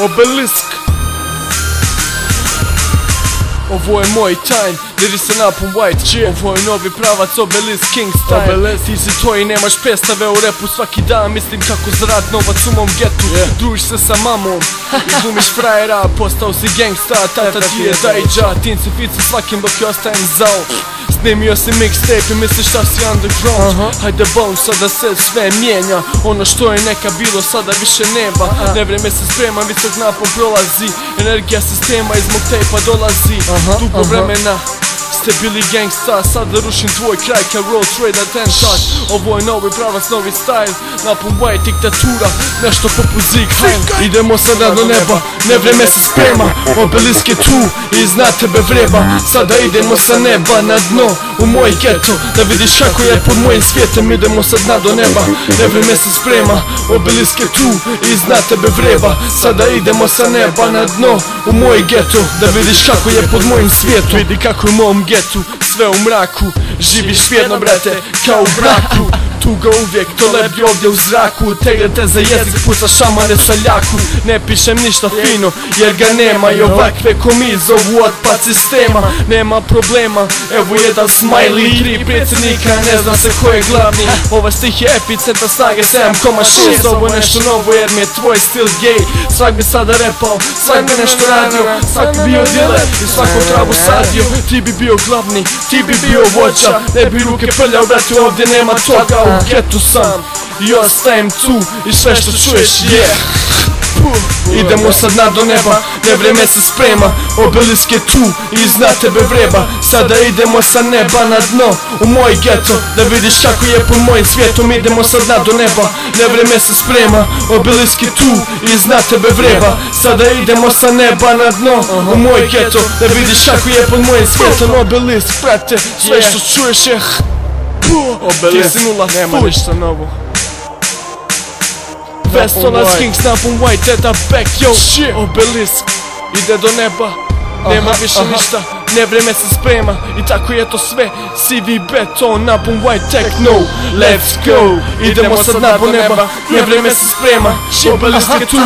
Obelisk ovo je moj time, vidi se napun white Cheer. Ovo je novi pravac, Obelisk style Obelisk. Ti si to i nemaš predstave u repu svaki dan Mislim kako zarad novac u mom getu Yeah. Družiš se sa mamom glumiš frajera, postao si gangsta Tata ti je dajđa, tin si fit sa svakim dok ja ostajem zao Snimio si mixtape i misliš šta si underground. Aha. Hajde bounce, sada se sve mijenja. Ono što je neka bilo, sada više nema. Ne vreme se sprema, visok napon prolazi. Energija sistema iz mog tejpa dolazi. Aha, Dugo vremena Ste bili gangsta, sada rušim tvoj kraj kao road trade attentat Ovo je novi pravac, novi style Napun white diktatura, nešto poput Zig Idemo sada do neba, ne vreme se sprema Obelisk je tu i zna tebe vreba. Sada idemo sa neba na dno u moj geto Da vidiš kako je pod mojim svijetom. Idemo sad na do neba, ne vreme se sprema Obelisk je tu i zna tebe vreba. Sada idemo sa neba na dno u moj geto Da vidiš kako je pod mojim svijetom. Vidi kako je u mom getu sve u mraku Živiš vjerno brate kao u braku Tuga uvijek, to lebdi ovdje u zraku. Tegrate za jezik, puca šamane sa ljaku. Ne pišem ništa fino, jer ga nema. I ovakve ko mi zovu otpad sistema. Nema problema, evo jedan smiley Tri predsjednika, ne zna se ko je glavni. Ovaj stih je epicenta snage 7,6 Ovo je nešto novo jer mi je tvoj stil gay Svak bi sada repao, svak bi nešto radio. Svak bi bio diler i svaku travu sadio. Ti bi bio glavni, ti bi bio vođa. Ne bi ruke prljao, brate, ovdje nema toga U getu sam i ostajem tu I sve što čuješ, Puh, Idemo sad na do neba, ne vreme se sprema Obelisk je tu i zna tebe vreba. Sada idemo sa neba na dno U moj geto, da vidiš kako je po mojim svijetom. Idemo sad na do neba, ne vreme se sprema Obelisk je tu i zna tebe vreba. Sada idemo sa neba na dno U moj geto, da vidiš kako je pod mojim svijetom. Obelisk, prate, sve što čuješ je Obelisk, Ti si nula, nema novo. Vestola White. King snapom white teta back yo. Shit. Obelisk ide do neba. Nema Aha, više aha. ništa Ne vreme se sprema. I tako je to sve. CV beton napom white techno. Let's go. Idemo sad na do neba. Ne vreme se sprema. Obelisk je tu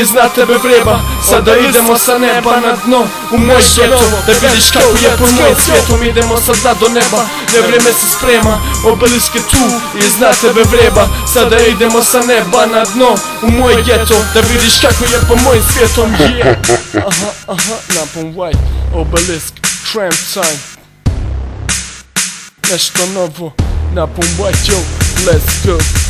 I zna tebe vreba Sada idemo sa neba na dno U moj geto Da vidiš kako je pod mojim svijetom Idemo sad na do neba Ne vreme se sprema Obelisk je tu I zna tebe vreba. Sada idemo sa neba na dno U moj geto Da vidiš kako je po mojim svijetom Yeah Aha, aha, napon white Obelisk Tramp time. Nešto novo Napon white yo Let's go